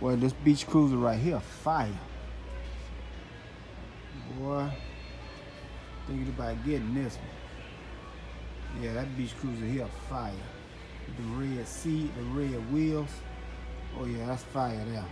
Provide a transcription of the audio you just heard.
Boy, this beach cruiser right here, fire. Boy, thinking about getting this one. Yeah, that beach cruiser here, fire. The red seat, the red wheels. Oh yeah, that's fire there.